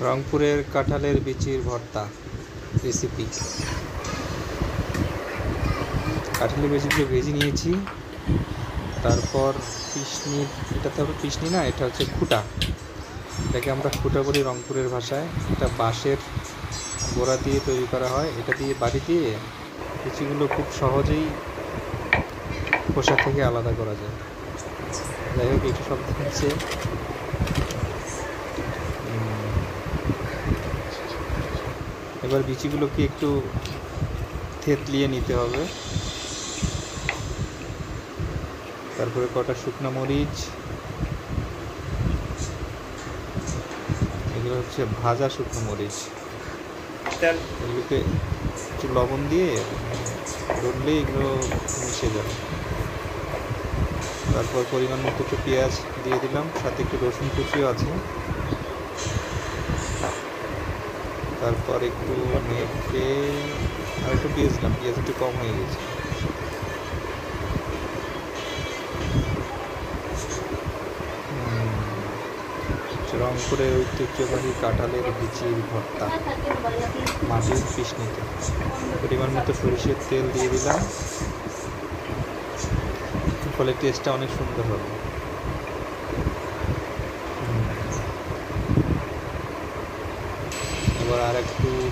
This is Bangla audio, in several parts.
রংপুরের কাঁঠালের বিচির ভর্তা রেসিপি কাঁঠালের বিচিগুলো ভেজে নিয়েছি। তারপর পিসনির এটা তো পিসনি না, এটা হচ্ছে খুঁটা। এটাকে আমরা খুঁটা বলি রংপুরের ভাষায়। এটা বাঁশের গোড়া দিয়ে তৈরি করা হয়। এটা দিয়ে বাড়ি দিয়ে বিচিগুলো খুব সহজেই খোসা থেকে আলাদা করা যায়। যাই হোক একটু শব্দ হচ্ছে। এবার বিচিগুলোকে একটু থেতলিয়ে নিতে হবে। তারপরে কটা শুকনো মরিচ। এগুলো হচ্ছে ভাজা শুকনো মরিচ। এগুলোকে একটু লবণ দিয়ে ধরলে এগুলো মিশে যাবে। তারপর পরিমাণ মতো একটু পেঁয়াজ দিয়ে দিলাম সাথে একটু রসুন কুচিও আছে। তারপর একটু মেখে আর একটু পেঁয়াজ দিলাম একটু কম হয়ে গেছে। রংপুরের ঐতিহ্যবাহী কাঁঠালের বিচির ভর্তা, মাটির পিসনিতে পরিমাণ মতো সরিষের তেল দিয়ে দিলাম। ফলে টেস্টটা অনেক সুন্দর হবে হুম। এবার আর একটু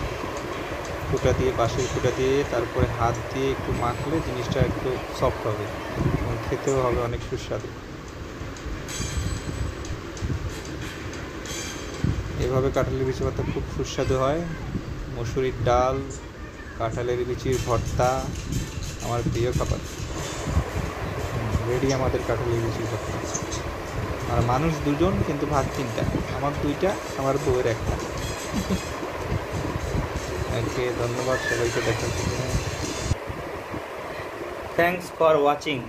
ফুটা দিয়ে, বাঁশের ফুটা দিয়ে, তারপরে হাত দিয়ে একটু মাখলে জিনিসটা একটু সফট হবে এবং খেতেও হবে অনেক সুস্বাদু। এভাবে কাঁঠালের বিচি ভর্তা খুব সুস্বাদু হয়। মসুরির ডাল, কাঁঠালের বিচির ভর্তা, আমার প্রিয় খাবার। রেডি আমাদের কাঁঠালের বিচির ভর্তা। আর মানুষ দুজন, কিন্তু ভাত তিনটা। আমার দুইটা, আমার বউয়ের একটা। ওকে ধন্যবাদ সবাইকে দেখার জন্য Thanks for watching.